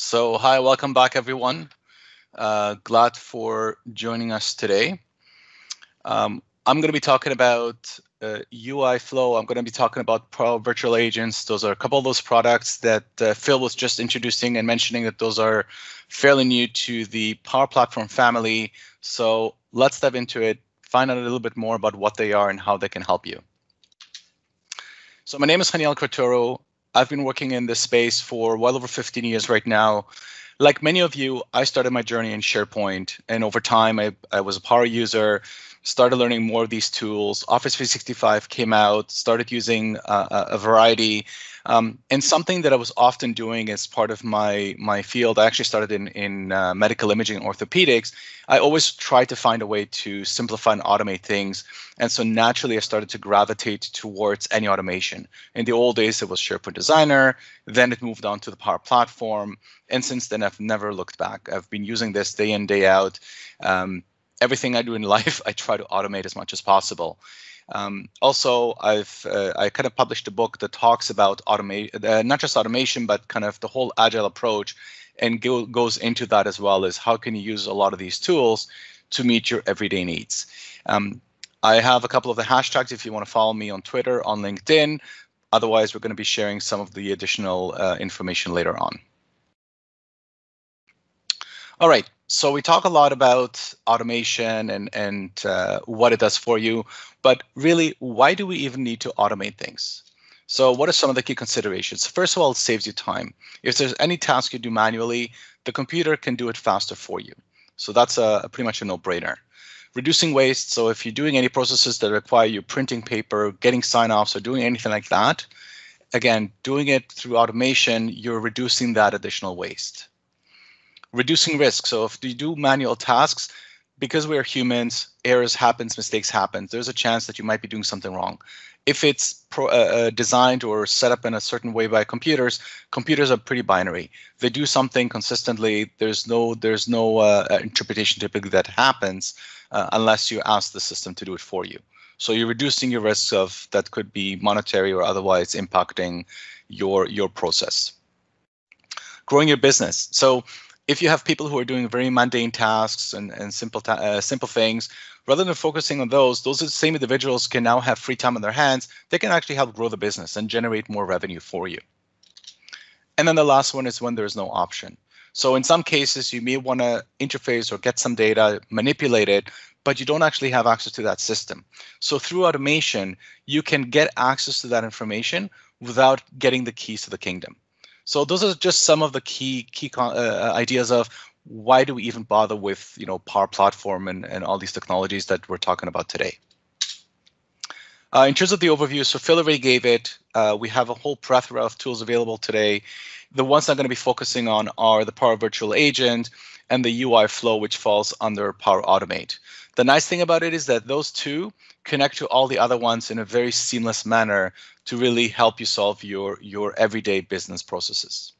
So hi, welcome back everyone. Uh, glad for joining us today. Um, I'm going to be talking about uh, UI Flow. I'm going to be talking about Power Virtual Agents. Those are a couple of those products that uh, Phil was just introducing and mentioning that those are fairly new to the Power Platform family. So let's dive into it, find out a little bit more about what they are and how they can help you. So my name is Haniel Croitoru. I've been working in this space for well over 15 years right now. Like many of you, I started my journey in SharePoint, and over time, I, I was a power user, started learning more of these tools. Office 365 came out, started using uh, a variety. Um, and something that I was often doing as part of my my field, I actually started in in uh, medical imaging orthopedics. I always tried to find a way to simplify and automate things, and so naturally I started to gravitate towards any automation. In the old days, it was SharePoint Designer. Then it moved on to the Power Platform, and since then I've never looked back. I've been using this day in day out. Um, everything I do in life, I try to automate as much as possible. Um, also, I've uh, I kind of published a book that talks about automation, uh, not just automation, but kind of the whole agile approach, and go, goes into that as well as how can you use a lot of these tools to meet your everyday needs. Um, I have a couple of the hashtags if you want to follow me on Twitter, on LinkedIn. Otherwise, we're going to be sharing some of the additional uh, information later on. All right, so we talk a lot about automation and and uh, what it does for you, but really, why do we even need to automate things? So what are some of the key considerations? First of all, it saves you time. If there's any task you do manually, the computer can do it faster for you. So that's a, a pretty much a no-brainer. Reducing waste. So if you're doing any processes that require you printing paper, getting sign-offs, or doing anything like that, again, doing it through automation, you're reducing that additional waste reducing risk. So if you do manual tasks, because we're humans, errors happens, mistakes happen. There's a chance that you might be doing something wrong. If it's pro, uh, uh, designed or set up in a certain way by computers, computers are pretty binary. They do something consistently. There's no there's no uh interpretation typically that happens uh, unless you ask the system to do it for you. So you're reducing your risks of that could be monetary or otherwise impacting your your process. Growing your business. So if you have people who are doing very mundane tasks and, and simple uh, simple things, rather than focusing on those, those same individuals can now have free time on their hands. They can actually help grow the business and generate more revenue for you. And then the last one is when there's no option. So in some cases, you may want to interface or get some data, manipulate it, but you don't actually have access to that system. So through automation, you can get access to that information without getting the keys to the kingdom. So those are just some of the key key uh, uh, ideas of why do we even bother with you know Power Platform and, and all these technologies that we're talking about today. Uh, in terms of the overview, so Phil already gave it. Uh, we have a whole plethora of tools available today. The ones I'm going to be focusing on are the Power Virtual Agent and the UI Flow, which falls under Power Automate. The nice thing about it is that those two connect to all the other ones in a very seamless manner to really help you solve your, your everyday business processes.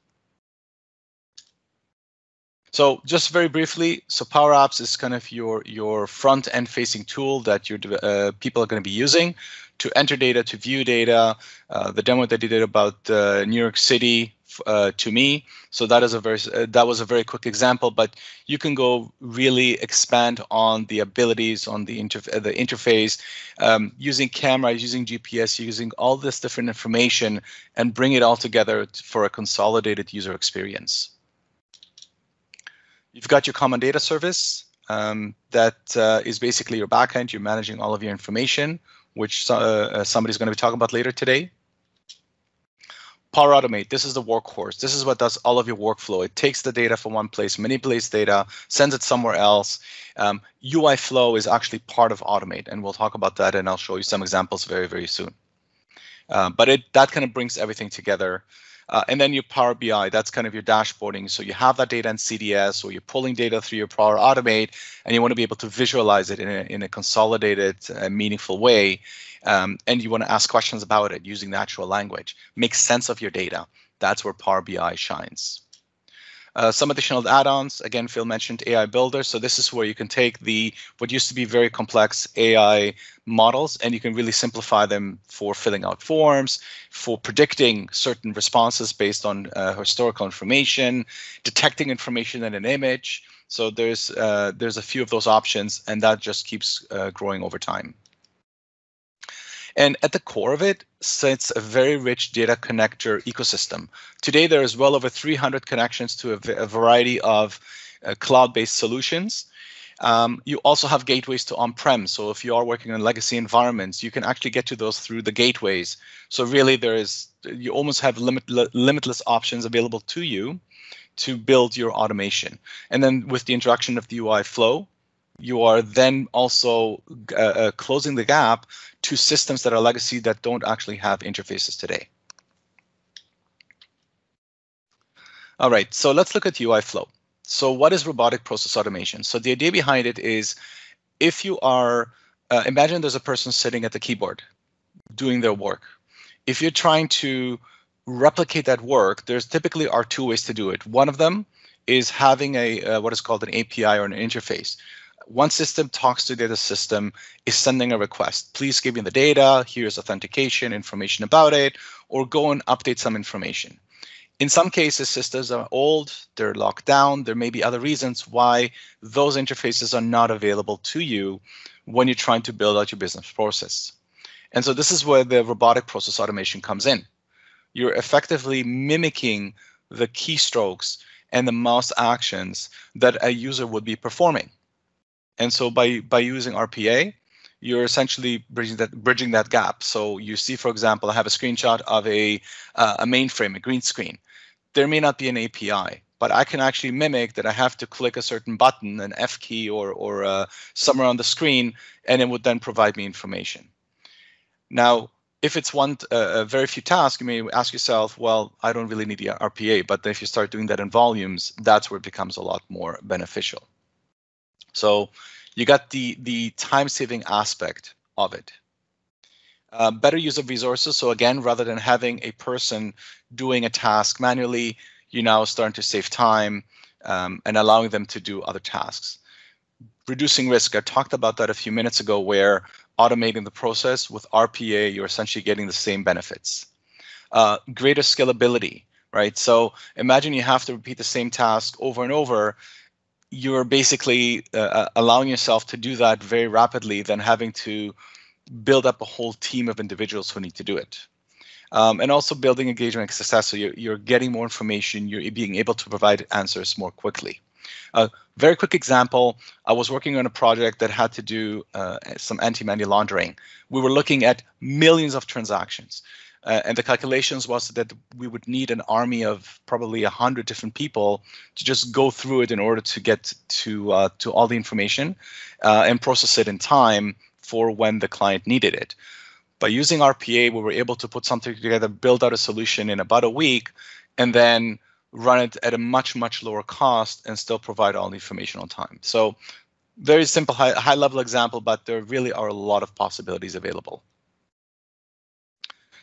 So just very briefly, so Power Apps is kind of your your front end facing tool that your uh, people are going to be using to enter data, to view data. Uh, the demo that they did about uh, New York City uh, to me. So that is a very uh, that was a very quick example, but you can go really expand on the abilities on the interf uh, the interface, um, using cameras, using GPS, using all this different information, and bring it all together for a consolidated user experience. You've got your common data service um, that uh, is basically your backend. You're managing all of your information, which uh, uh somebody's going to be talking about later today. Power Automate, this is the workhorse. This is what does all of your workflow. It takes the data from one place, manipulates data, sends it somewhere else. Um, UI Flow is actually part of Automate, and we'll talk about that, and I'll show you some examples very, very soon. Uh, but it that kind of brings everything together. Uh, and then your Power BI, that's kind of your dashboarding. So you have that data in CDS, or you're pulling data through your Power Automate, and you want to be able to visualize it in a, in a consolidated, uh, meaningful way. Um, and you want to ask questions about it using natural language. Make sense of your data. That's where Power BI shines. Uh, some additional add-ons, again, Phil mentioned AI Builder. So this is where you can take the what used to be very complex AI models and you can really simplify them for filling out forms, for predicting certain responses based on uh, historical information, detecting information in an image. So there's uh, there's a few of those options, and that just keeps uh, growing over time. And at the core of it sits a very rich data connector ecosystem. Today, there is well over 300 connections to a, variety of uh, cloud-based solutions. Um, you also have gateways to on-prem. So if you are working on legacy environments, you can actually get to those through the gateways. So really, there is you almost have limit, limitless options available to you to build your automation. And then with the introduction of the UI flow, you are then also uh, uh, closing the gap to systems that are legacy that don't actually have interfaces today. All right, so let's look at UI flow. So what is robotic process automation? So the idea behind it is if you are, uh, imagine there's a person sitting at the keyboard doing their work. If you're trying to replicate that work, there's typically are two ways to do it. One of them is having a uh, what is called an API or an interface one system talks to the other system is sending a request. Please give me the data. Here's authentication, information about it, or go and update some information. In some cases, systems are old, they're locked down. There may be other reasons why those interfaces are not available to you when you're trying to build out your business process. And so this is where the robotic process automation comes in. You're effectively mimicking the keystrokes and the mouse actions that a user would be performing. And so by by using RPA, you're essentially bridging that bridging that gap. So you see, for example, I have a screenshot of a uh, a mainframe, a green screen. There may not be an API, but I can actually mimic that I have to click a certain button, an F key, or or uh, somewhere on the screen, and it would then provide me information. Now, if it's one uh, very few tasks, you may ask yourself, well, I don't really need the RPA. But if you start doing that in volumes, that's where it becomes a lot more beneficial. So you got the, the time saving aspect of it. Uh, better use of resources. So again, rather than having a person doing a task manually, you now starting to save time um, and allowing them to do other tasks. Reducing risk. I talked about that a few minutes ago where automating the process with RPA, you're essentially getting the same benefits. Uh, greater scalability, right? So imagine you have to repeat the same task over and over you're basically uh, uh, allowing yourself to do that very rapidly than having to build up a whole team of individuals who need to do it. Um, and also building engagement success. So you're, you're getting more information, you're being able to provide answers more quickly. A uh, very quick example, I was working on a project that had to do uh, some anti-money laundering. We were looking at millions of transactions. Uh, and the calculations was that we would need an army of probably a hundred different people to just go through it in order to get to uh, to all the information uh, and process it in time for when the client needed it. By using RPA, we were able to put something together, build out a solution in about a week, and then run it at a much much lower cost and still provide all the information on time. So very simple high, high level example, but there really are a lot of possibilities available.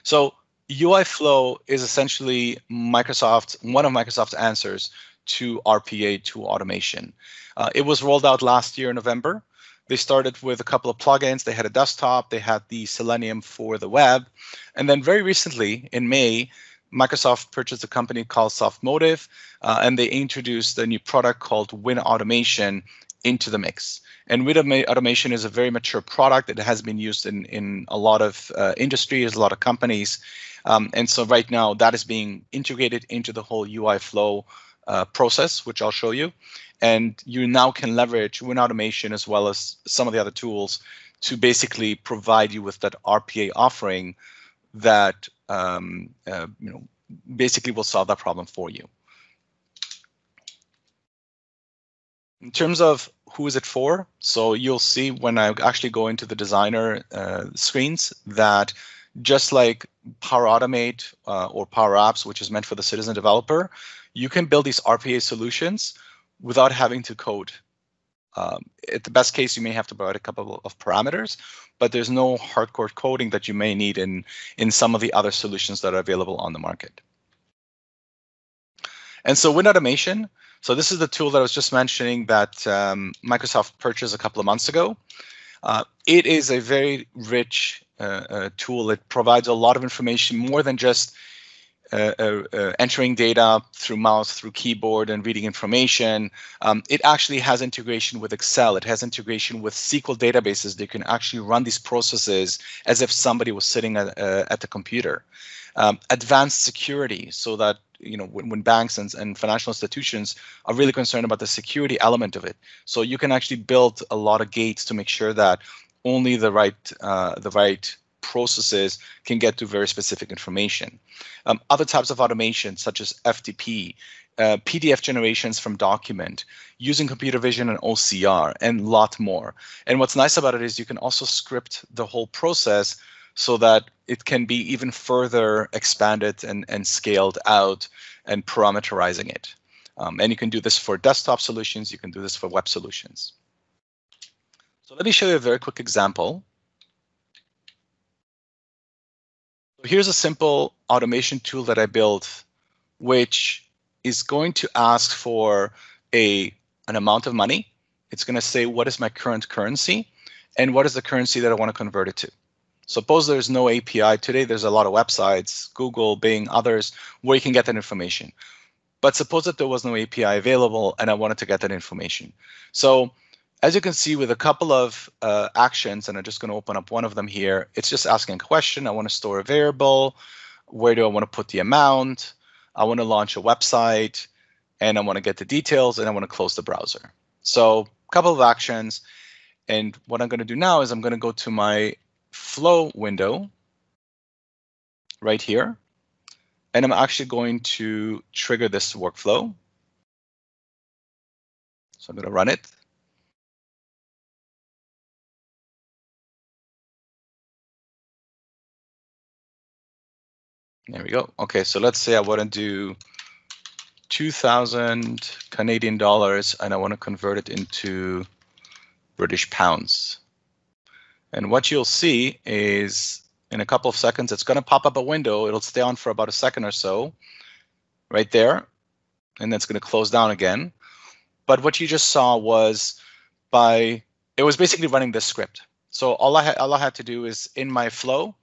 So UI Flow is essentially Microsoft, one of Microsoft's answers to RPA to automation. Uh, it was rolled out last year in November. They started with a couple of plugins. They had a desktop, they had the Selenium for the web. And then very recently in May, Microsoft purchased a company called Softmotive, uh, and they introduced a new product called Win Automation into the mix. And Win Automation is a very mature product that has been used in, in a lot of uh, industries, a lot of companies. Um, and so right now that is being integrated into the whole UI flow uh, process, which I'll show you. And you now can leverage Win Automation as well as some of the other tools to basically provide you with that RPA offering that um, uh, you know basically will solve that problem for you. In terms of who is it for, so you'll see when I actually go into the designer uh, screens that just like Power Automate uh, or Power Apps, which is meant for the citizen developer, you can build these RPA solutions without having to code. Um, at the best case, you may have to provide a couple of parameters, but there's no hardcore coding that you may need in, in some of the other solutions that are available on the market. And so Win Automation, So this is the tool that I was just mentioning that um, Microsoft purchased a couple of months ago. Uh, it is a very rich uh, uh, tool. It provides a lot of information more than just uh, uh, entering data through mouse, through keyboard, and reading information. Um, it actually has integration with Excel. It has integration with SQL databases They can actually run these processes as if somebody was sitting at, at the computer. Um, advanced security, so that you know when, when banks and, and financial institutions are really concerned about the security element of it. So you can actually build a lot of gates to make sure that only the right uh, the right processes can get to very specific information. Um, other types of automation, such as FTP, uh, PDF generations from document, using computer vision and OCR, and a lot more. And what's nice about it is you can also script the whole process so that it can be even further expanded and, and scaled out and parameterizing it. Um, and you can do this for desktop solutions, you can do this for web solutions. So let me show you a very quick example. here's a simple automation tool that I built, which is going to ask for a an amount of money. It's going to say what is my current currency and what is the currency that I want to convert it to. Suppose there's no API today. There's a lot of websites, Google, Bing, others, where you can get that information. But suppose that there was no API available and I wanted to get that information. So as you can see with a couple of uh, actions, and I'm just going to open up one of them here, it's just asking a question. I want to store a variable. Where do I want to put the amount? I want to launch a website, and I want to get the details, and I want to close the browser. So a couple of actions. And what I'm going to do now is I'm going to go to my flow window right here. And I'm actually going to trigger this workflow. So I'm going to run it. There we go. Okay, so let's say I want to do 2,000 Canadian dollars and I want to convert it into British pounds. And what you'll see is in a couple of seconds, it's going to pop up a window. It'll stay on for about a second or so right there. And then it's going to close down again. But what you just saw was by, it was basically running this script. So all I, all I had to do is in my flow,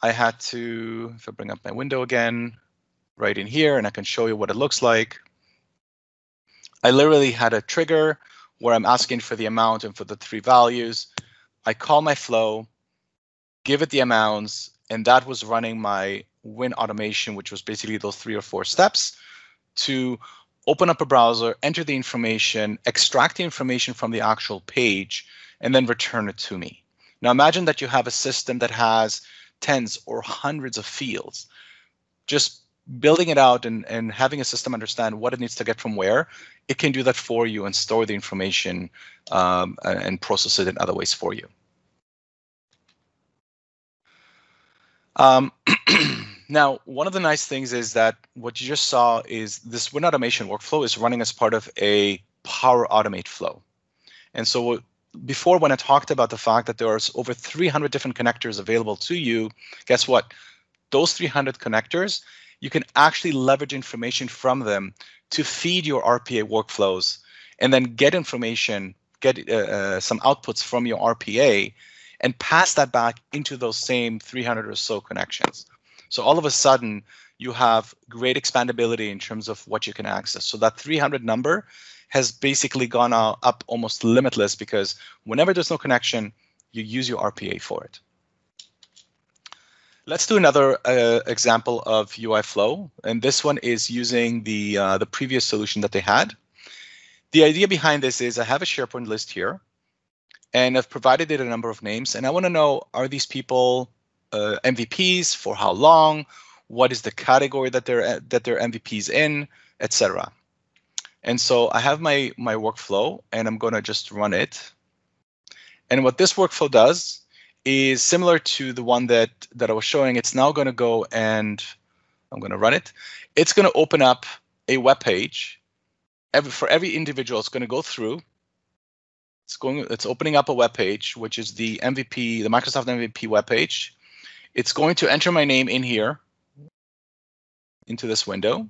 I had to, if I bring up my window again, right in here, and I can show you what it looks like. I literally had a trigger where I'm asking for the amount and for the three values. I call my flow, give it the amounts, and that was running my win automation, which was basically those three or four steps to open up a browser, enter the information, extract the information from the actual page, and then return it to me. Now imagine that you have a system that has tens or hundreds of fields. Just building it out and, and having a system understand what it needs to get from where, it can do that for you and store the information um, and process it in other ways for you. Um, now, one of the nice things is that what you just saw is this Win Automation workflow is running as part of a Power Automate flow. And so before when I talked about the fact that there are over 300 different connectors available to you, guess what? Those 300 connectors, you can actually leverage information from them to feed your RPA workflows and then get information, get uh, uh, some outputs from your RPA and pass that back into those same 300 or so connections. So all of a sudden, you have great expandability in terms of what you can access. So that 300 number has basically gone up almost limitless because whenever there's no connection, you use your RPA for it. Let's do another uh, example of UI flow, and this one is using the uh, the previous solution that they had. The idea behind this is I have a SharePoint list here, and I've provided it a number of names, and I want to know are these people uh, MVPs for how long, what is the category that they're that they're MVPs in, etc. And so I have my, my workflow and I'm going to just run it. And what this workflow does is similar to the one that, that I was showing. It's now going to go and I'm going to run it. It's going to open up a web page. Every, for every individual, it's going to go through. It's going. It's opening up a web page, which is the MVP, the Microsoft MVP web page. It's going to enter my name in here into this window.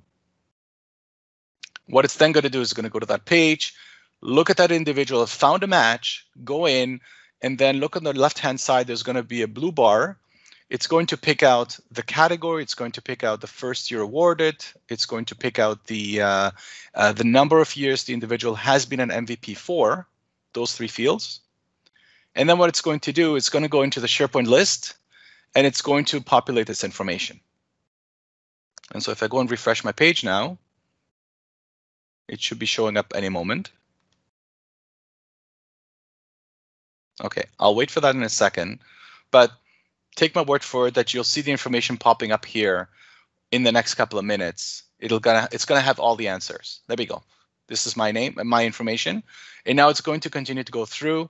What it's then going to do is going to go to that page, look at that individual, found a match, go in, and then look on the left-hand side, there's going to be a blue bar. It's going to pick out the category. It's going to pick out the first year awarded. It's going to pick out the uh, uh, the number of years the individual has been an MVP for, those three fields. And then what it's going to do, it's going to go into the SharePoint list, and it's going to populate this information. And so if I go and refresh my page now, it should be showing up any moment. Okay, I'll wait for that in a second, but take my word for it that you'll see the information popping up here in the next couple of minutes. It'll gonna it's gonna have all the answers. There we go. This is my name and my information. And now it's going to continue to go through,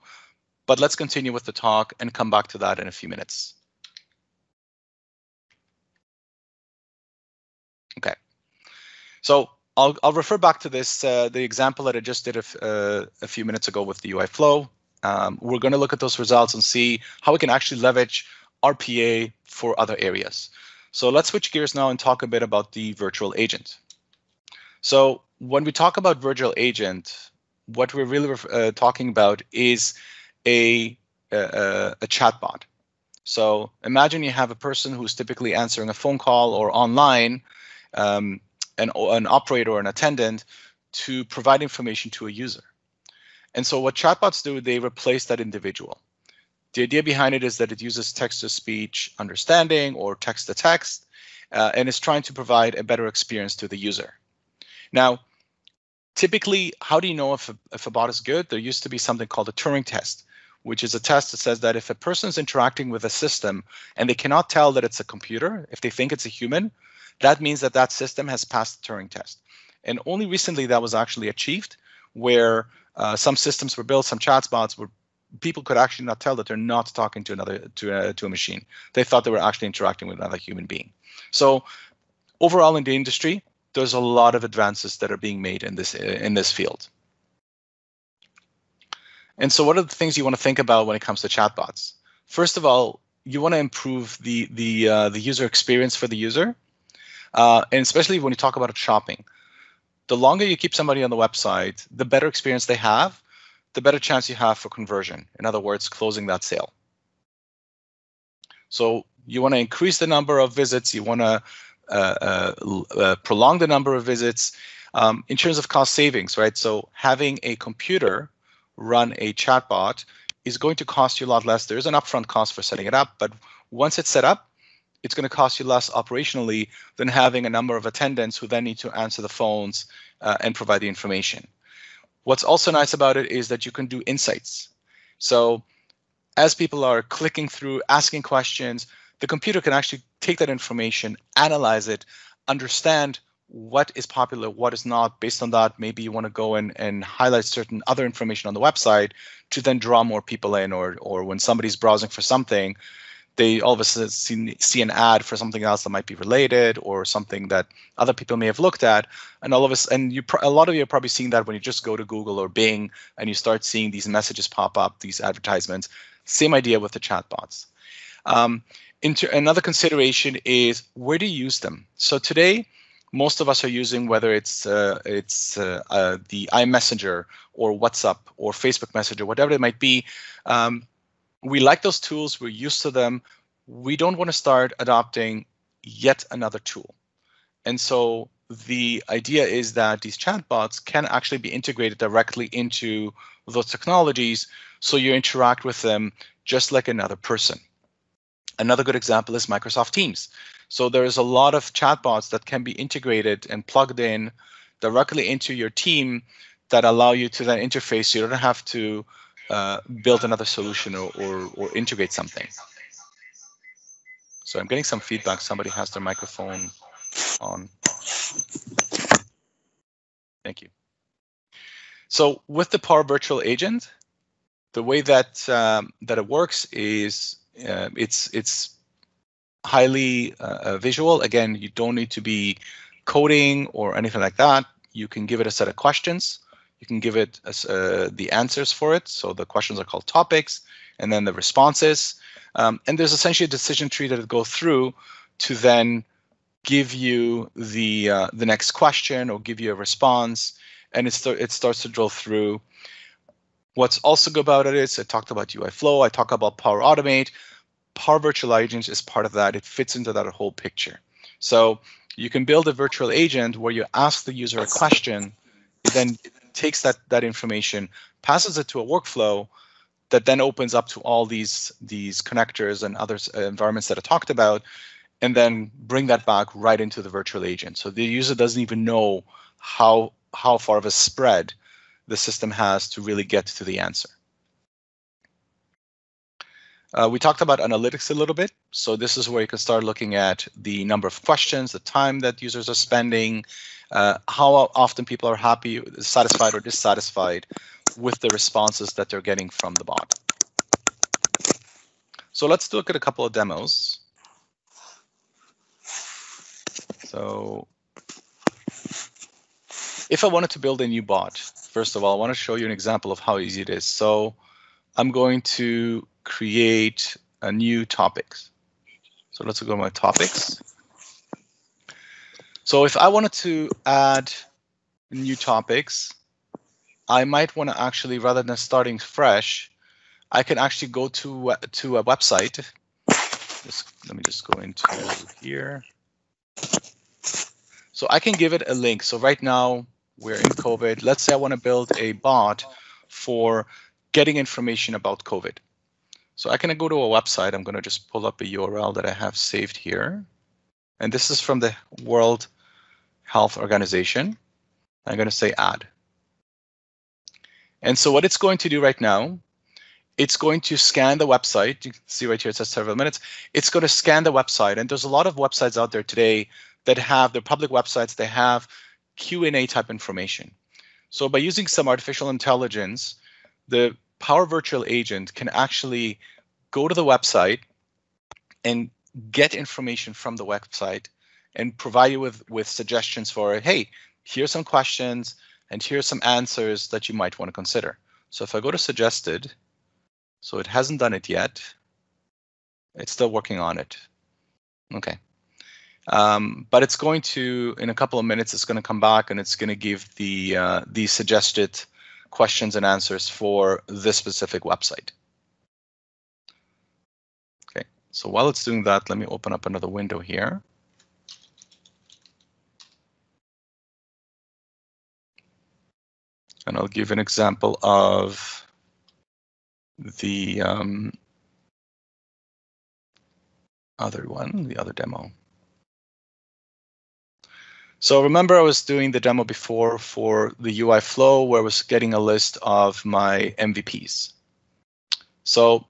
but let's continue with the talk and come back to that in a few minutes. Okay. So I'll, I'll refer back to this, uh, the example that I just did a, uh, a few minutes ago with the UI flow. Um, we're going to look at those results and see how we can actually leverage RPA for other areas. So let's switch gears now and talk a bit about the virtual agent. So when we talk about virtual agent, what we're really uh, talking about is a, a, a chatbot. So imagine you have a person who's typically answering a phone call or online, um, an, an operator or an attendant to provide information to a user. And so what chatbots do, they replace that individual. The idea behind it is that it uses text-to-speech understanding or text-to-text, uh, and is trying to provide a better experience to the user. Now, typically, how do you know if a, if a bot is good? There used to be something called a Turing test, which is a test that says that if a person is interacting with a system and they cannot tell that it's a computer, if they think it's a human, that means that that system has passed the Turing test. And only recently that was actually achieved, where uh, some systems were built, some chatbots were people could actually not tell that they're not talking to another to a, to a machine. They thought they were actually interacting with another human being. So overall in the industry, there's a lot of advances that are being made in this in this field. And so what are the things you want to think about when it comes to chatbots? First of all, you want to improve the the uh, the user experience for the user, uh, and especially when you talk about shopping. The longer you keep somebody on the website, the better experience they have, the better chance you have for conversion. In other words, closing that sale. So you want to increase the number of visits. You want to uh, uh, uh, prolong the number of visits. Um, in terms of cost savings, right? So having a computer run a chatbot is going to cost you a lot less. There is an upfront cost for setting it up, but once it's set up, it's going to cost you less operationally than having a number of attendants who then need to answer the phones uh, and provide the information. What's also nice about it is that you can do insights. So as people are clicking through, asking questions, the computer can actually take that information, analyze it, understand what is popular, what is not. Based on that, maybe you want to go in and highlight certain other information on the website to then draw more people in, or or when somebody's browsing for something, they all of a sudden see, see an ad for something else that might be related or something that other people may have looked at. And all of us and you a lot of you are probably seeing that when you just go to google or bing and you start seeing these messages pop up these advertisements. Same idea with the chatbots. Um, another consideration is where do you use them? So today most of us are using whether it's uh, it's uh, uh, the iMessenger or WhatsApp or Facebook Messenger, whatever it might be. Um, we like those tools, we're used to them. We don't want to start adopting yet another tool. And so the idea is that these chatbots can actually be integrated directly into those technologies so you interact with them just like another person. Another good example is Microsoft Teams. So there is a lot of chatbots that can be integrated and plugged in directly into your team that allow you to then interface. So you don't have to uh, build another solution or, or, or integrate something. So I'm getting some feedback. Somebody has their microphone on. Thank you. So with the Power Virtual Agent, the way that um, that it works is uh, it's it's highly uh, visual. Again, you don't need to be coding or anything like that. You can give it a set of questions you can give it uh, the answers for it. So the questions are called topics, and then the responses. Um, and there's essentially a decision tree that it goes through to then give you the uh, the next question or give you a response, and it start, it starts to drill through. What's also good about it is I talked about UI Flow, I talk about Power Automate. Power Virtual Agent is part of that. It fits into that whole picture. So you can build a virtual agent where you ask the user a question, then takes that that information, passes it to a workflow that then opens up to all these these connectors and other uh, environments that I talked about, and then bring that back right into the virtual agent. So the user doesn't even know how how far of a spread the system has to really get to the answer. Uh, we talked about analytics a little bit. So this is where you can start looking at the number of questions, the time that users are spending, uh, how often people are happy, satisfied or dissatisfied with the responses that they're getting from the bot. So let's look at a couple of demos. So if I wanted to build a new bot, first of all, I want to show you an example of how easy it is. So I'm going to create a new topics. So let's go to my topics. So if I wanted to add new topics, I might want to actually, rather than starting fresh, I can actually go to to a website. Just, let me just go into here. So I can give it a link. So right now we're in COVID. Let's say I want to build a bot for getting information about COVID. So I can go to a website. I'm going to just pull up a URL that I have saved here. And this is from the World Health Organization. I'm going to say add. And so what it's going to do right now, it's going to scan the website. You can see right here, it says several minutes. It's going to scan the website. And there's a lot of websites out there today that have, their public websites, they have Q&A type information. So by using some artificial intelligence, the Power Virtual Agent can actually go to the website and get information from the website and provide you with, with suggestions for, hey, here's some questions and here's some answers that you might want to consider. So if I go to suggested, so it hasn't done it yet. It's still working on it. Okay. Um, but it's going to, in a couple of minutes, it's going to come back and it's going to give the uh, the suggested questions and answers for this specific website. Okay, so while it's doing that, let me open up another window here. And I'll give an example of the um, other one, the other demo. So remember I was doing the demo before for the UI flow where I was getting a list of my MVPs. So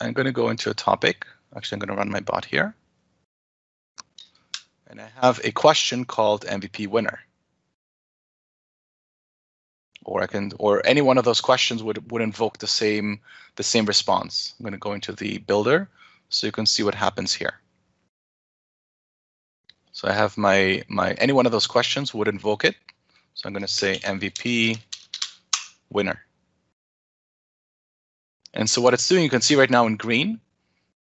I'm going to go into a topic. Actually, I'm going to run my bot here. And I have a question called MVP winner. Or I can, or any one of those questions would would invoke the same the same response. I'm going to go into the builder so you can see what happens here. So I have my, my any one of those questions would invoke it. So I'm going to say MVP winner. And so what it's doing, you can see right now in green,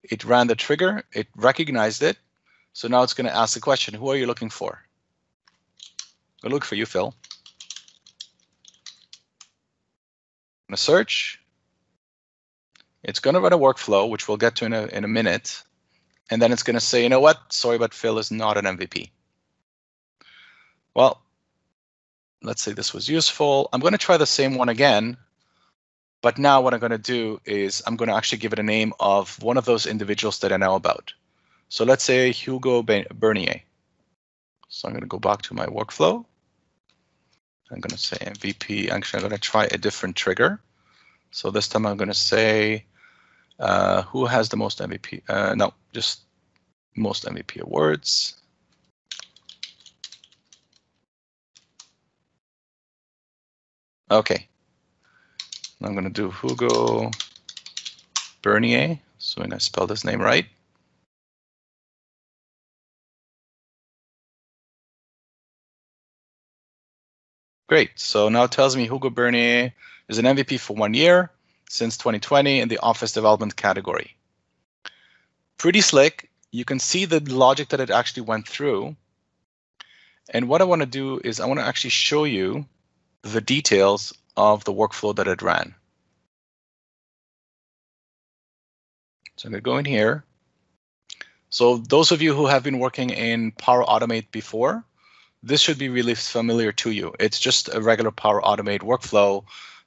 it ran the trigger, it recognized it. So now it's going to ask the question, who are you looking for? Go look for you, Phil. I'm going to search. It's going to run a workflow, which we'll get to in a, in a minute and then it's going to say, you know what, sorry, but Phil is not an MVP. Well, let's say this was useful. I'm going to try the same one again. But now what I'm going to do is I'm going to actually give it a name of one of those individuals that I know about. So let's say Hugo Bernier. So I'm going to go back to my workflow. I'm going to say MVP. Actually, I'm going to try a different trigger. So this time I'm going to say uh, who has the most MVP? Uh, no, just most MVP awards. Okay. I'm going to do Hugo Bernier, going to spell this name right. Great, so now it tells me Hugo Bernier is an MVP for one year since 2020 in the office development category. Pretty slick. you can see the logic that it actually went through. And what I want to do is I want to actually show you the details of the workflow that it ran. So I'm going to go in here. So those of you who have been working in Power Automate before, this should be really familiar to you. It's just a regular Power Automate workflow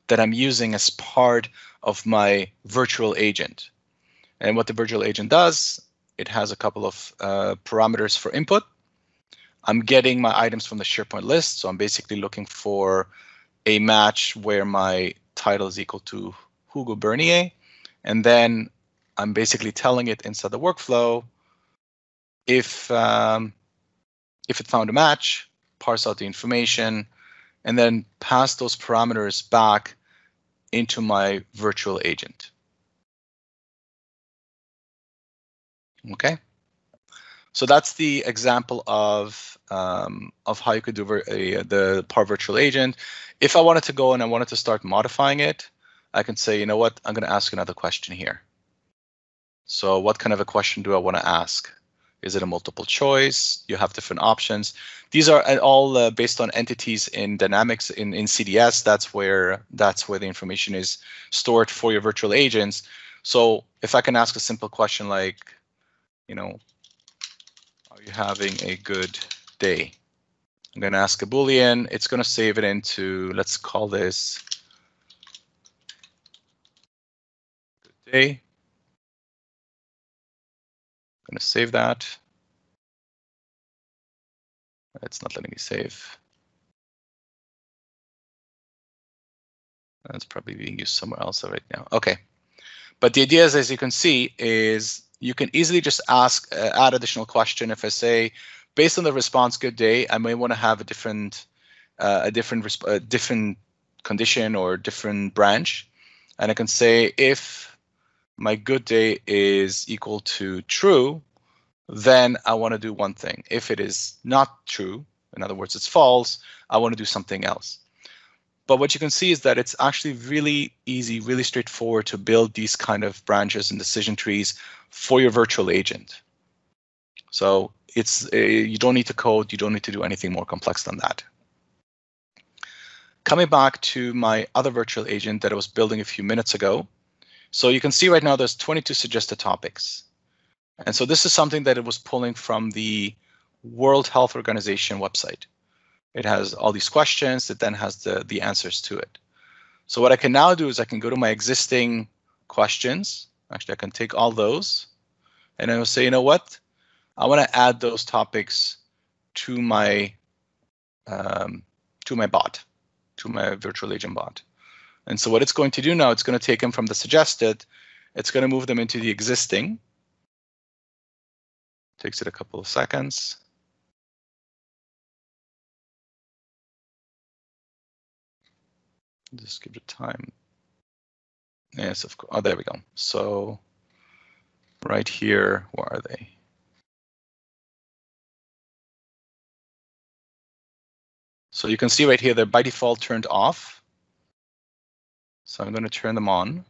that I'm using as part of my virtual agent. And what the virtual agent does, it has a couple of uh, parameters for input. I'm getting my items from the SharePoint list, so I'm basically looking for a match where my title is equal to Hugo Bernier, and then I'm basically telling it inside the workflow if um, if it found a match, parse out the information, and then pass those parameters back into my virtual agent. Okay, so that's the example of um, of how you could do a, the Power Virtual Agent. If I wanted to go and I wanted to start modifying it, I can say, you know what, I'm going to ask another question here. So what kind of a question do I want to ask? Is it a multiple choice? You have different options. These are all uh, based on entities in Dynamics in, in CDS. That's where that's where the information is stored for your virtual agents. So if I can ask a simple question like, you know, are you having a good day? I'm going to ask a Boolean. It's going to save it into, let's call this good day. I'm going to save that. It's not letting me save. That's probably being used somewhere else right now. OK, but the idea is, as you can see, is you can easily just ask, uh, add additional question. If I say, based on the response good day, I may want to have a different, uh, a different, a different condition or different branch, and I can say if my good day is equal to true, then I want to do one thing. If it is not true, in other words, it's false, I want to do something else. But what you can see is that it's actually really easy, really straightforward to build these kind of branches and decision trees for your virtual agent. So it's uh, you don't need to code, you don't need to do anything more complex than that. Coming back to my other virtual agent that I was building a few minutes ago. So you can see right now there's 22 suggested topics. And so this is something that it was pulling from the World Health Organization website. It has all these questions, it then has the, the answers to it. So what I can now do is I can go to my existing questions. Actually, I can take all those and I will say, you know what? I want to add those topics to my um, to my bot, to my virtual agent bot. And so what it's going to do now, it's going to take them from the suggested, it's going to move them into the existing. Takes it a couple of seconds. Just give it time. Yes, of course. Oh, there we go. So right here, where are they? So you can see right here, they're by default turned off. So I'm going to turn them on.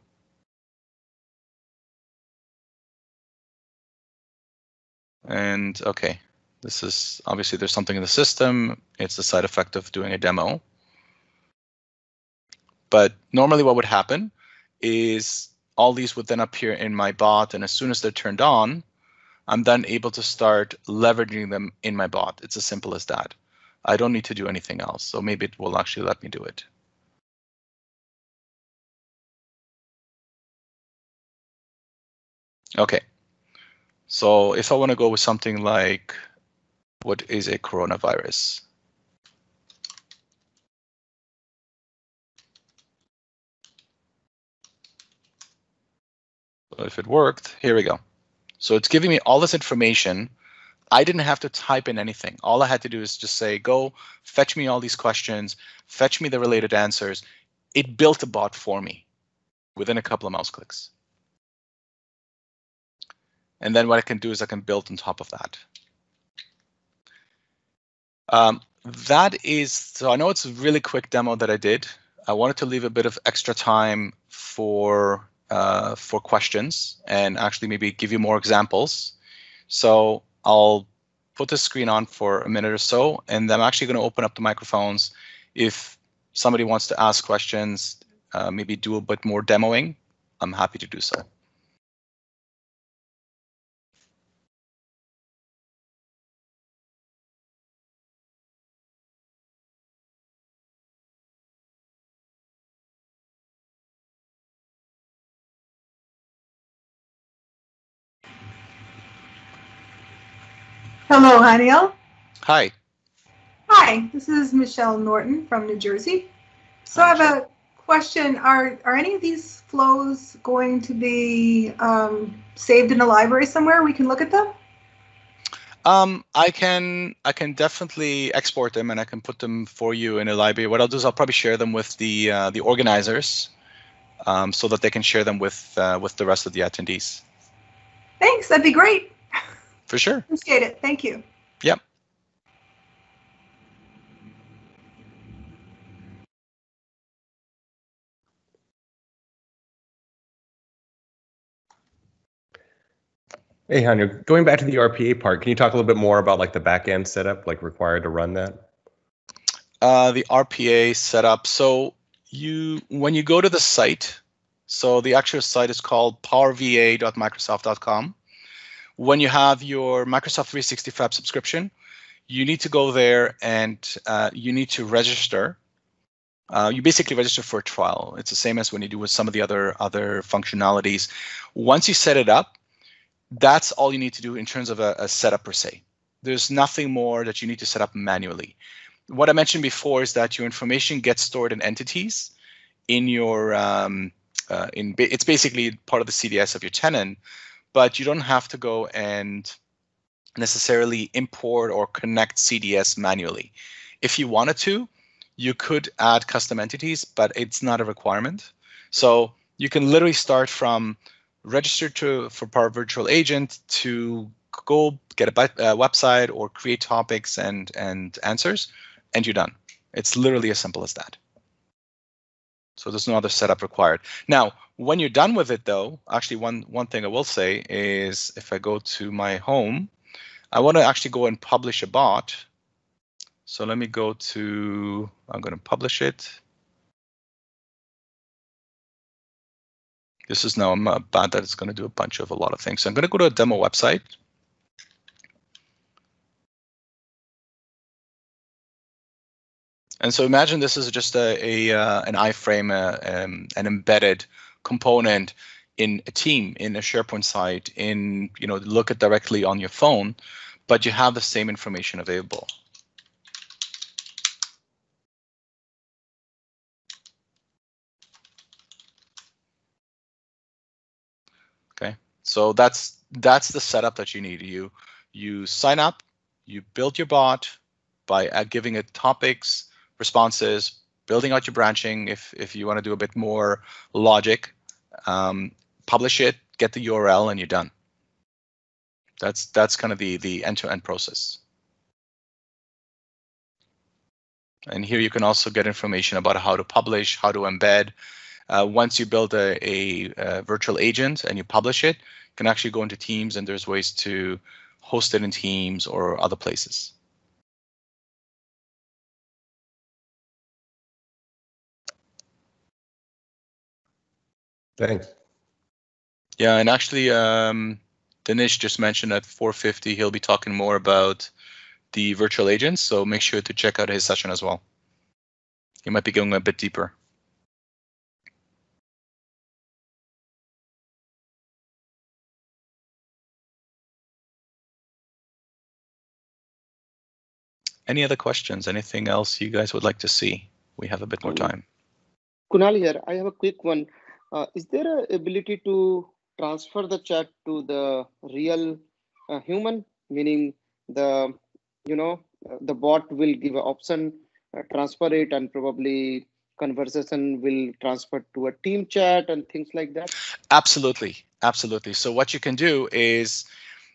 And OK, this is obviously there's something in the system. It's the side effect of doing a demo. But normally what would happen is all these would then appear in my bot. And as soon as they're turned on, I'm then able to start leveraging them in my bot. It's as simple as that. I don't need to do anything else. So maybe it will actually let me do it. OK, so if I want to go with something like what is a coronavirus? If it worked, here we go. So it's giving me all this information. I didn't have to type in anything. All I had to do is just say, go fetch me all these questions, fetch me the related answers. It built a bot for me within a couple of mouse clicks. And then what I can do is I can build on top of that. Um, that is, so I know it's a really quick demo that I did. I wanted to leave a bit of extra time for uh, for questions and actually maybe give you more examples So I'll put the screen on for a minute or so, and I'm actually going to open up the microphones. If somebody wants to ask questions, uh, maybe do a bit more demoing, I'm happy to do so. Hello, Haniel. Hi. Hi, this is Michelle Norton from New Jersey. So Hi, I have a question. Are are any of these flows going to be um, saved in a library somewhere? We can look at them. Um, I can I can definitely export them and I can put them for you in a library. What I'll do is I'll probably share them with the uh, the organizers, um, so that they can share them with uh, with the rest of the attendees. Thanks, that'd be great. For sure. Appreciate it. Thank you. Yep. Hey, Hanya, going back to the RPA part, can you talk a little bit more about like the backend setup, like required to run that? Uh, the RPA setup. So you, when you go to the site, so the actual site is called powerva.microsoft.com when you have your Microsoft 365 subscription, you need to go there and uh, you need to register. Uh, you basically register for a trial. It's the same as when you do with some of the other other functionalities. Once you set it up, that's all you need to do in terms of a, a setup per se. There's nothing more that you need to set up manually. What I mentioned before is that your information gets stored in entities in your um, uh, in it's basically part of the CDS of your tenant but you don't have to go and necessarily import or connect CDS manually. If you wanted to, you could add custom entities, but it's not a requirement. So you can literally start from register to for Power Virtual Agent to go get a, a uh, website or create topics and and answers, and you're done. It's literally as simple as that. So there's no other setup required. Now, when you're done with it though, actually one, one thing I will say is if I go to my home, I want to actually go and publish a bot. So let me go to, I'm going to publish it. This is now I'm a bot that is going to do a bunch of a lot of things. So I'm going to go to a demo website. And so imagine this is just a, a uh, an iframe, uh, um, an embedded component in a team, in a SharePoint site, in you know look at directly on your phone, but you have the same information available. Okay, so that's that's the setup that you need. You you sign up, you build your bot by uh, giving it topics, responses, building out your branching if if you want to do a bit more logic, um, publish it, get the URL, and you're done. That's that's kind of the the end-to-end -end process. And here you can also get information about how to publish, how to embed. Uh, once you build a, a, a, virtual agent and you publish it, you can actually go into Teams and there's ways to host it in Teams or other places. Thanks. Yeah, and actually, um, Dinesh just mentioned at 4:50 he'll be talking more about the virtual agents. So make sure to check out his session as well. He might be going a bit deeper. Any other questions? Anything else you guys would like to see? We have a bit more time. Kunal here. I have a quick one. Uh, is there a ability to transfer the chat to the real uh, human, meaning the you know the bot will give an option, uh, transfer it, and probably conversation will transfer to a team chat and things like that? Absolutely, absolutely. So what you can do is,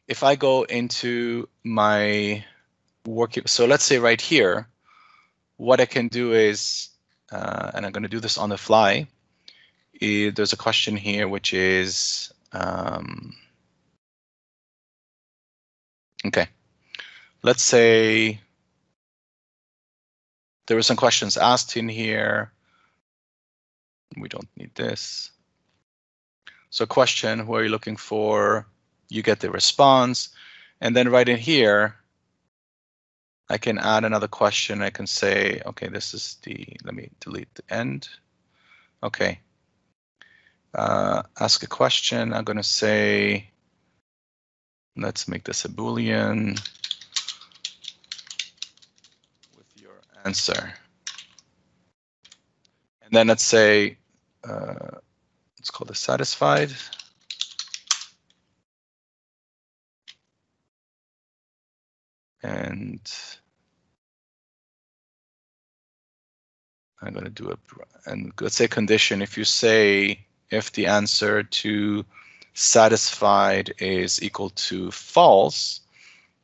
if I go into my work, so let's say right here, what I can do is, uh, and I'm going to do this on the fly there's a question here which is um, Okay. Let's say there were some questions asked in here. We don't need this. So question, who are you looking for? You get the response. And then right in here, I can add another question. I can say, okay, this is the, let me delete the end. Okay. Uh, ask a question. I'm going to say, let's make this a Boolean with your answer. And then let's say, uh, let's call this satisfied. And I'm going to do a, and let's say condition, if you say, if the answer to satisfied is equal to false,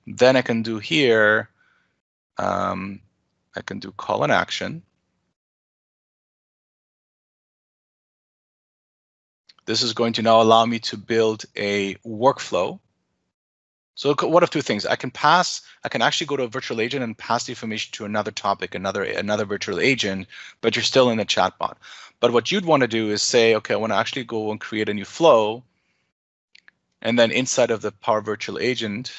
then I can do here, um, I can do call an action. This is going to now allow me to build a workflow so one of two things, I can pass, I can actually go to a virtual agent and pass the information to another topic, another another virtual agent, but you're still in the chatbot. But what you'd want to do is say, okay, I want to actually go and create a new flow. And then inside of the Power Virtual Agent,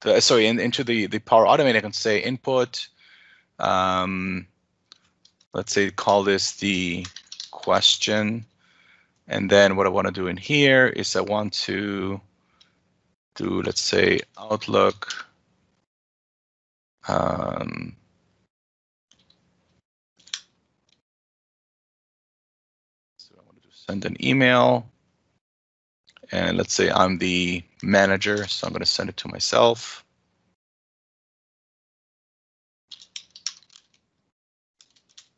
the, sorry, in, into the, the Power Automate, I can say input, um, let's say call this the question. And then what I want to do in here is I want to to, let's say, Outlook. Um, so I want to send an email. And let's say I'm the manager, so I'm going to send it to myself.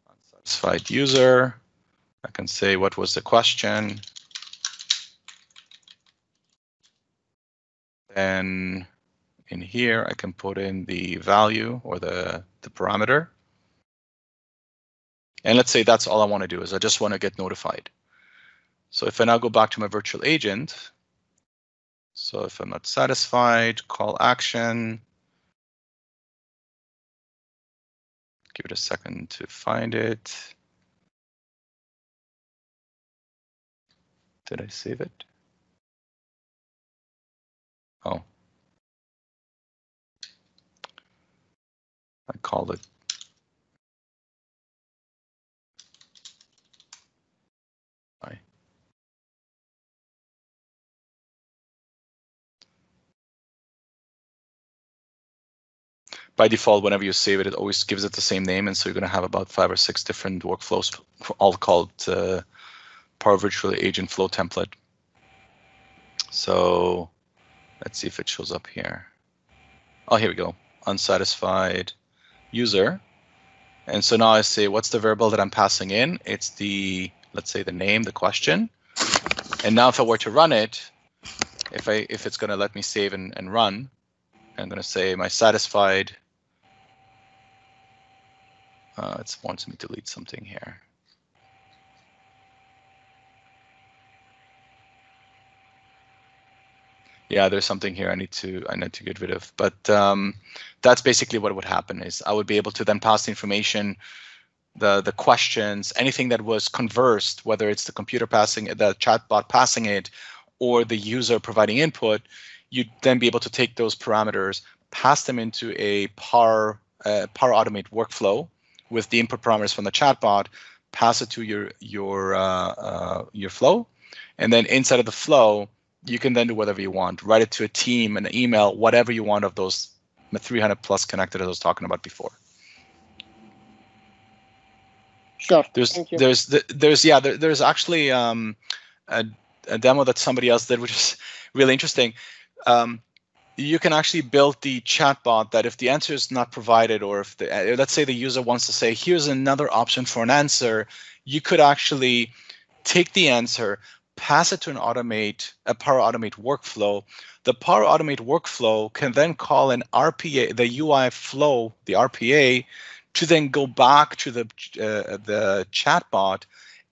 Unsatisfied user. I can say what was the question. Then in here, I can put in the value or the, the parameter. And let's say that's all I want to do is I just want to get notified. So if I now go back to my virtual agent, so if I'm not satisfied, call action. Give it a second to find it. Did I save it? Oh. I called it. I. By default, whenever you save it, it always gives it the same name, and so you're going to have about five or six different workflows, all called uh, Power Virtual Agent Flow Template. So Let's see if it shows up here. Oh, here we go. Unsatisfied user. And so now I say, what's the variable that I'm passing in? It's the, let's say the name, the question. And now if I were to run it, if I if it's going to let me save and, and run, I'm going to say my satisfied. Uh, it wants me to delete something here. Yeah, there's something here I need to I need to get rid of. But um, that's basically what would happen is I would be able to then pass the information, the the questions, anything that was conversed, whether it's the computer passing the chatbot passing it, or the user providing input, you'd then be able to take those parameters, pass them into a Power uh, Power Automate workflow with the input parameters from the chatbot, pass it to your your uh, uh, your flow, and then inside of the flow you can then do whatever you want. Write it to a team, an email, whatever you want of those 300 plus connected I was talking about before. Sure. There's there's there's yeah there, there's actually um, a, a demo that somebody else did, which is really interesting. Um, you can actually build the chatbot that if the answer is not provided, or if the uh, let's say the user wants to say, here's another option for an answer, you could actually take the answer, pass it to an automate, a Power Automate workflow. The Power Automate workflow can then call an RPA, the UI flow, the RPA, to then go back to the uh, the chatbot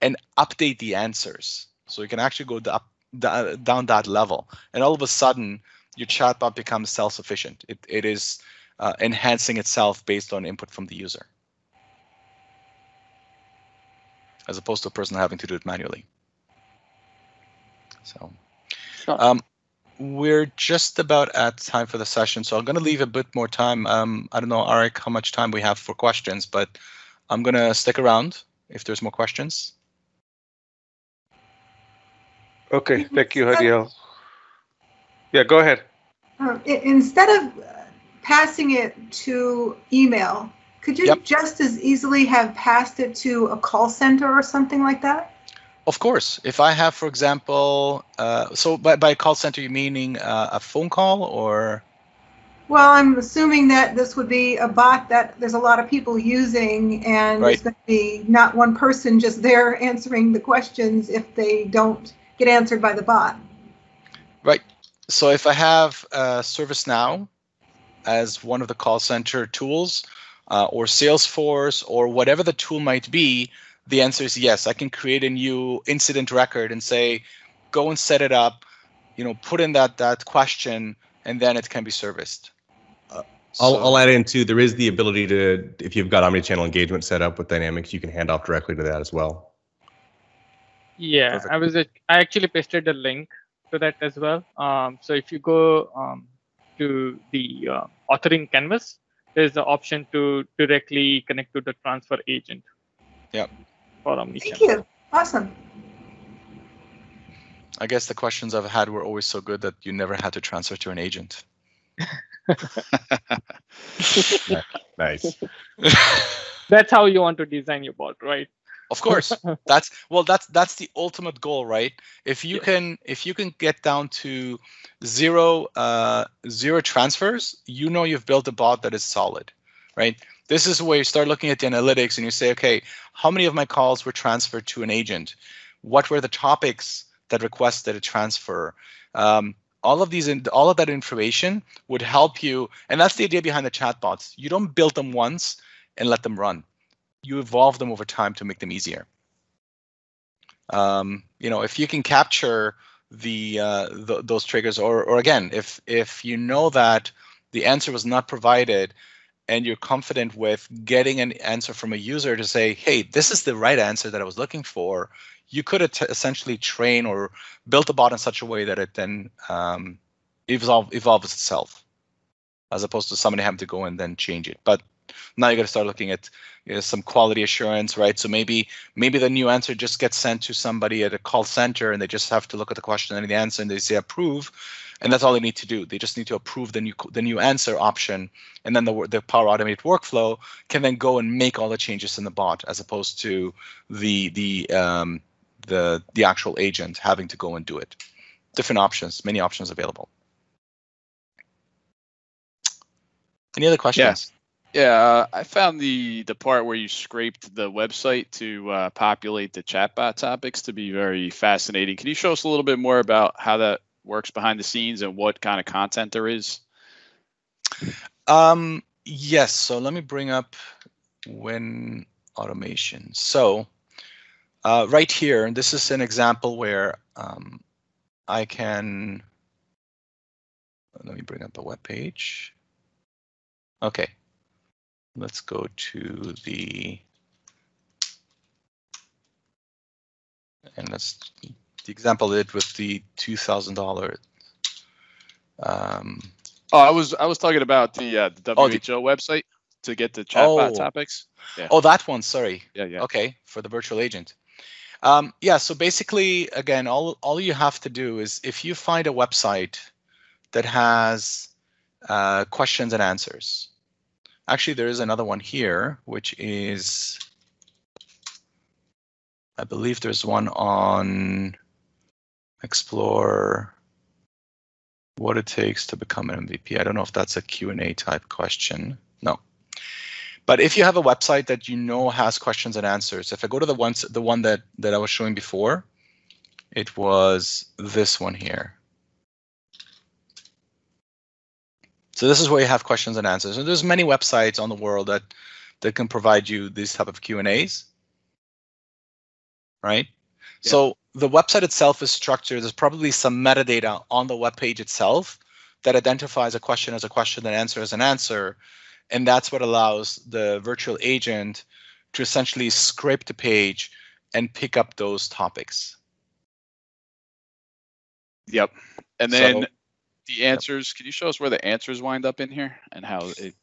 and update the answers. So you can actually go the, down that level, and all of a sudden your chatbot becomes self-sufficient. It, it is uh, enhancing itself based on input from the user, as opposed to a person having to do it manually. So, Sure. um, we're just about at time for the session, so I'm going to leave a bit more time. Um, I don't know, Arik, how much time we have for questions, but I'm going to stick around if there's more questions. Okay, thank you, Haniel. Yeah, go ahead. Uh, Instead of uh, passing it to email, could you Yep. just as easily have passed it to a call center or something like that? Of course, if I have, for example, uh, so by, by call center, you meaning uh, a phone call or? Well, I'm assuming that this would be a bot that there's a lot of people using and Right. there's going to be not one person just there answering the questions if they don't get answered by the bot. Right. So if I have uh, ServiceNow as one of the call center tools, uh, or Salesforce, or whatever the tool might be, the answer is yes. I can create a new incident record and say, go and set it up. You know, put in that that question, and then it can be serviced. Uh, I'll, so- I'll add in too. There is the ability to, if you've got omni-channel engagement set up with Dynamics, you can hand off directly to that as well. Yeah, Perfect. I was. at- I actually pasted a link to that as well. Um, so if you go um, to the uh, authoring canvas, there's the option to directly connect to the transfer agent. Yep. For Thank omnichannel. you. Awesome. I guess the questions I've had were always so good that you never had to transfer to an agent. Nice. That's how you want to design your bot, right? Of course. that's well that's that's the ultimate goal, right? If you Yes. can if you can get down to zero uh zero transfers, you know you've built a bot that is solid, right? This is where you start looking at the analytics and you say, okay, how many of my calls were transferred to an agent? What were the topics that requested a transfer? Um, all of these, all of that information would help you, and that's the idea behind the chatbots. You don't build them once and let them run you evolve them over time to make them easier. Um, you know, if you can capture the, uh, th- those triggers, or or again, if if you know that the answer was not provided, and you're confident with getting an answer from a user to say, hey, this is the right answer that I was looking for, you could essentially train or build a bot in such a way that it then um, evolve, evolves itself, as opposed to somebody having to go and then change it. But now you got to start looking at you know, some quality assurance, right? So maybe maybe the new answer just gets sent to somebody at a call center, and they just have to look at the question and the answer, and they say approve, and that's all they need to do. They just need to approve the new the new answer option, and then the the Power Automate workflow can then go and make all the changes in the bot, as opposed to the the um, the the actual agent having to go and do it. Different options, many options available. Any other questions? Yeah, uh, I found the the part where you scraped the website to uh, populate the chatbot topics to be very fascinating. Can you show us a little bit more about how that works behind the scenes and what kind of content there is? Um, yes. So let me bring up Win Automation. So uh, right here, this is an example where um, I can. Let me bring up a web page. Okay. Let's go to the. And let's the example I did with the two thousand dollar. Um, Oh, I was I was talking about the uh, the Oh, the- WHO website to get the chatbot Oh. topics. Yeah. Oh, that one. Sorry. Yeah, yeah. Okay, for the virtual agent. Um, yeah. So basically, again, all all you have to do is if you find a website that has uh, questions and answers. Actually, there is another one here, which is, I believe there's one on explore what it takes to become an MVP. I don't know if that's a Q&A type question. No. But if you have a website that you know has questions and answers, if I go to the ones the one that that I was showing before, it was this one here. So this is where you have questions and answers. And there's many websites on the world that that can provide you these type of Q and A's. Right? Yeah. So the website itself is structured. There's probably some metadata on the web page itself that identifies a question as a question and answer as an answer. And that's what allows the virtual agent to essentially scrape the page and pick up those topics. Yep. And then So- the answers. Can you show us where the answers wind up in here and how it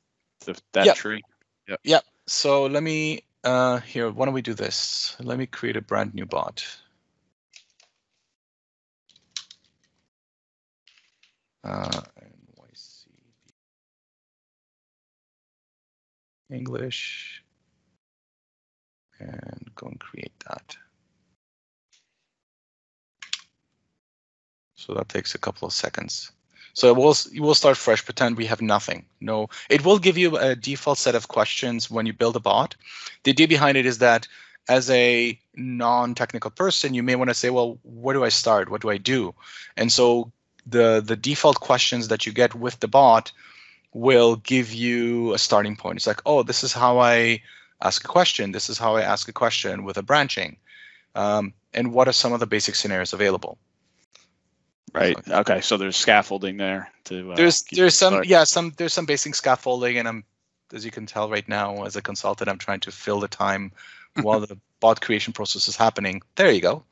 the, that tree? Yep. tree? So let me, uh, here, why don't we do this? Let me create a brand new bot. Uh, NYC English. And go and create that. So that takes a couple of seconds. So it will you will start fresh, pretend we have nothing. No, it will give you a default set of questions when you build a bot. The idea behind it is that as a non-technical person, you may want to say, well, where do I start? What do I do? And so the the default questions that you get with the bot will give you a starting point. It's like, oh, this is how I ask a question. This is how I ask a question with a branching. Um, and what are some of the basic scenarios available? Right. Okay. So there's scaffolding there to. Uh, there's there's some started. yeah some there's some basic scaffolding and i'm as you can tell right now as a consultant i'm trying to fill the time while the bot creation process is happening there you go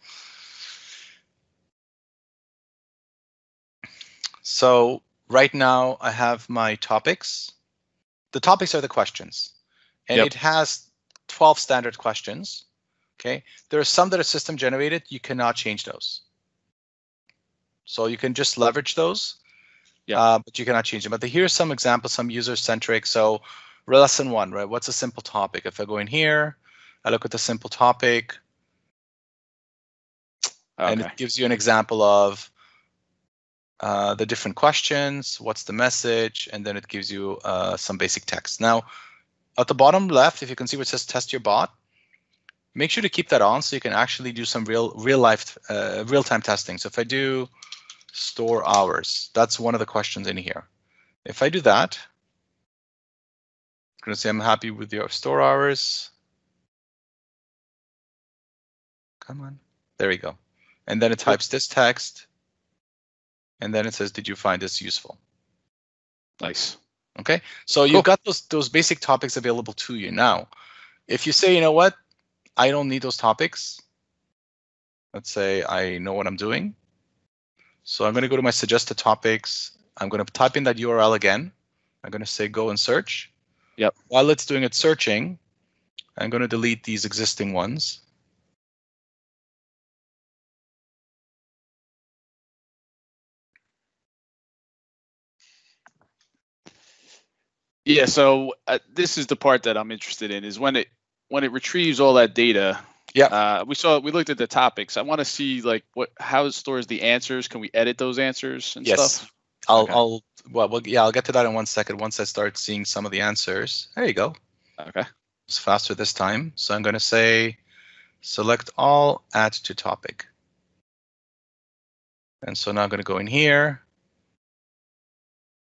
so right now i have my topics the topics are the questions and Yep. it has 12 standard questions okay there are some that are system generated you cannot change those so you can just leverage those Yeah. uh, but you cannot change them. But here's some examples, some user centric. So lesson one, right? What's a simple topic? If I go in here, I look at the simple topic, and it gives you an example of uh, the different questions, what's the message, and then it gives you uh, some basic text. Now, at the bottom left, if you can see where it says test your bot, make sure to keep that on so you can actually do some real real life uh, real time testing. So if I do store hours, that's one of the questions in here. If I do that, I'm going to say I'm happy with your store hours. Come on, there we go. And then it types this text, and then it says, "Did you find this useful?" Nice. Okay, so Cool. you've got those those basic topics available to you now. If you say, you know what, I don't need those topics. Let's say I know what I'm doing. So I'm going to go to my suggested topics. I'm going to type in that URL again. I'm going to say go and search. Yep. While it's doing its searching, I'm going to delete these existing ones. Yeah. So uh, this is the part that I'm interested in is when it when it retrieves all that data. Yeah. Uh, we saw we looked at the topics. I want to see like what how it stores the answers. Can we edit those answers and Yes. stuff? I'll, Okay. I'll, well, well, yeah, I'll get to that in one second. Once I start seeing some of the answers. There you go. Okay. It's faster this time. So I'm going to say select all, add to topic. And so now I'm going to go in here.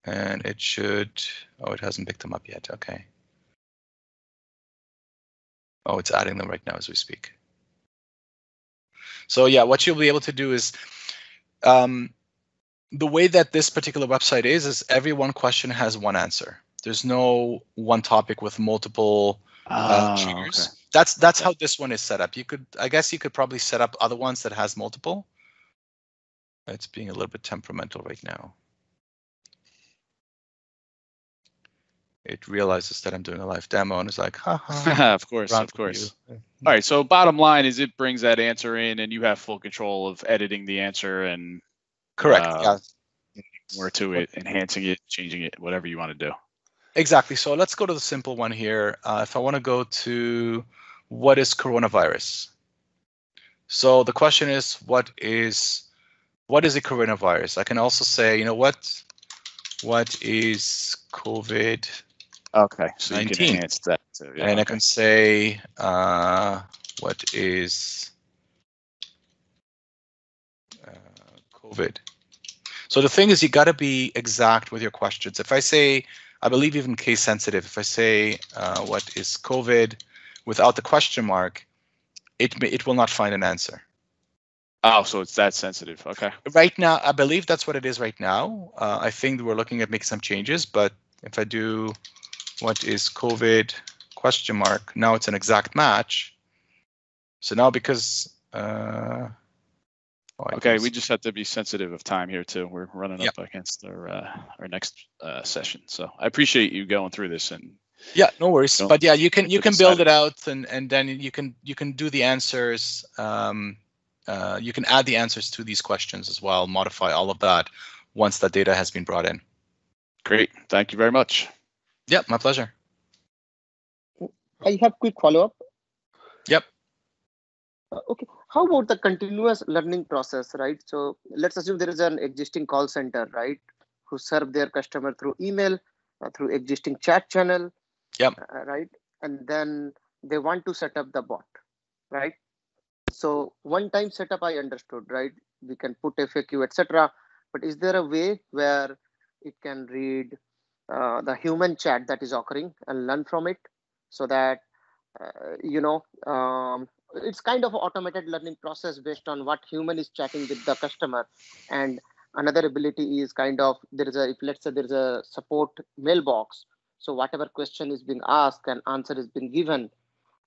And it should, oh, it hasn't picked them up yet. Okay. Oh, it's adding them right now as we speak. So yeah, what you'll be able to do is, um, the way that this particular website is, is every one question has one answer. There's no one topic with multiple uh, Oh, triggers. okay. That's that's Okay. how this one is set up. You could, I guess, you could probably set up other ones that has multiple. It's being a little bit temperamental right now. It realizes that I'm doing a live demo and it's like, haha. of course, of course. you. All right. So bottom line is it brings that answer in, and you have full control of editing the answer and Correct. Uh, yeah. more to it, enhancing it, changing it, whatever you want to do. Exactly. So let's go to the simple one here. Uh, if I want to go to what is coronavirus? So the question is, what is what is a coronavirus? I can also say, you know what? What is COVID? Okay. So you 19. can enhance that. Too. Yeah, and I can say, uh, what is uh, COVID? So the thing is, you got to be exact with your questions. If I say, I believe even case sensitive, if I say, uh, what is COVID without the question mark, it may, it will not find an answer. Oh, so it's that sensitive. Okay. Right now, I believe that's what it is right now. Uh, I think we're looking at making some changes, but if I do what is COVID question mark, now it's an exact match. So now because uh, oh, Okay, we just have to be sensitive of time here too. We're running Yep. up against our uh, our next uh, session. So I appreciate you going through this and Yeah, no worries. But yeah, you can you can build it out and and then you can you can do the answers. Um, uh, you can add the answers to these questions as well, modify all of that once that data has been brought in. great. Thank you very much. Yeah, my pleasure. I have quick follow-up. Yep. Uh, Okay, how about the continuous learning process, right? So let's assume there is an existing call center, right? Who serve their customer through email, uh, through existing chat channel. Yep. uh, right? And then they want to set up the bot, right? So one time setup, I understood, right? We can put FAQ, etc. But is there a way where it can read uh, the human chat that is occurring and learn from it so that uh, you know um, it's kind of automated learning process based on what human is chatting with the customer and another ability is kind of there is a if let's say there is a support mailbox so whatever question is being asked and answer is being given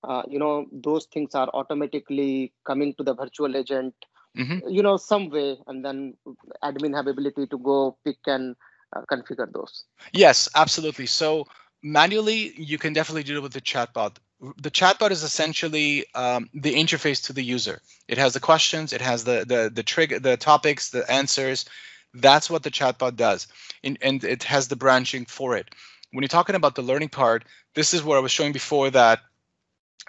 uh, you know those things are automatically coming to the virtual agent Mhm. you know some way and then admin have ability to go pick and uh, configure those Yes, absolutely. So manually, you can definitely do it with the chatbot. The chatbot is essentially um, the interface to the user. It has the questions, it has the the the trigger, the topics, the answers. That's what the chatbot does, and, and it has the branching for it. When you're talking about the learning part, this is what I was showing before that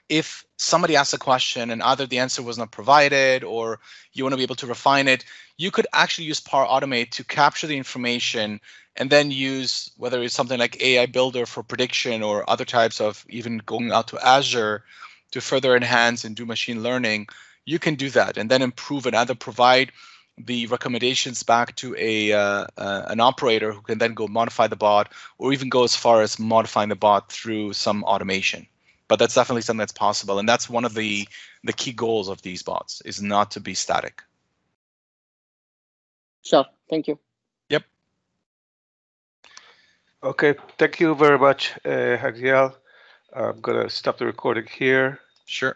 if somebody asks a question and either the answer was not provided or you want to be able to refine it, you could actually use Power Automate to capture the information and then use whether it's something like AI Builder for prediction or other types of even going out to Azure to further enhance and do machine learning, you can do that and then improve and either provide the recommendations back to a uh, uh, an operator who can then go modify the bot or even go as far as modifying the bot through some automation. But that's definitely something that's possible, and that's one of the the key goals of these bots is not to be static. sure thank you Yep. Okay, thank you very much, uh, Haniel. I'm gonna stop the recording here. Sure.